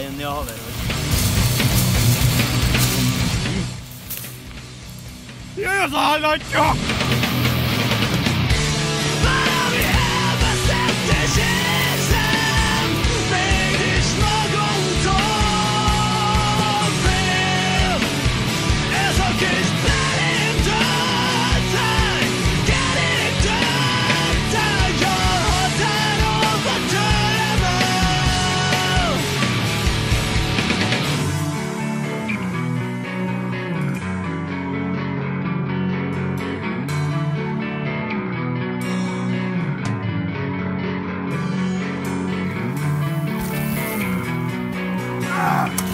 seg nedover. Yes, I like you. Ah!